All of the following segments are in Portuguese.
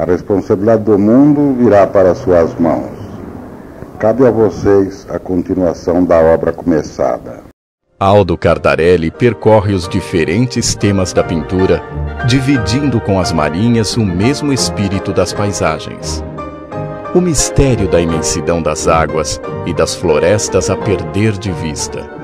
A responsabilidade do mundo virá para suas mãos. Cabe a vocês a continuação da obra começada. Aldo Cardarelli percorre os diferentes temas da pintura, dividindo com as marinhas o mesmo espírito das paisagens. O mistério da imensidão das águas e das florestas a perder de vista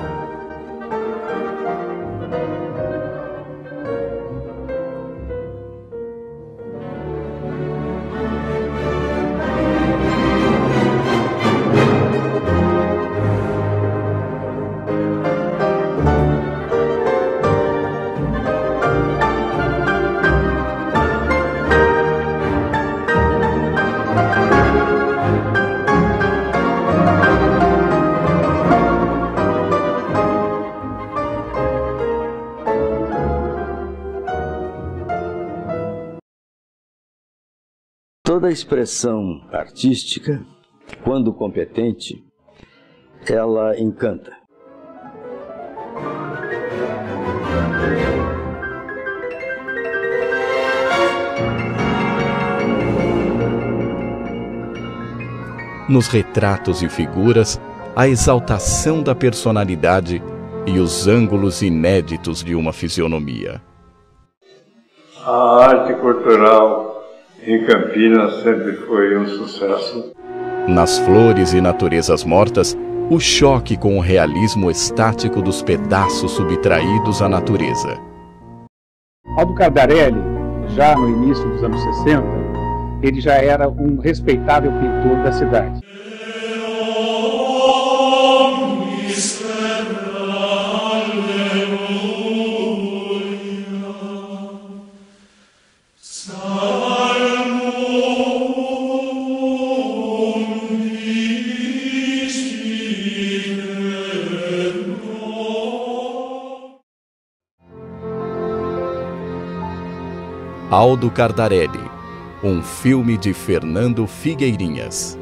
Toda expressão artística, quando competente, ela encanta. Nos retratos e figuras, a exaltação da personalidade e os ângulos inéditos de uma fisionomia. A arte cultural em Campinas sempre foi um sucesso. Nas flores e naturezas mortas, o choque com o realismo estático dos pedaços subtraídos à natureza. Aldo Cardarelli, já no início dos anos 60, ele já era um respeitável pintor da cidade. Aldo Cardarelli, um filme de Fernando Figueirinhas.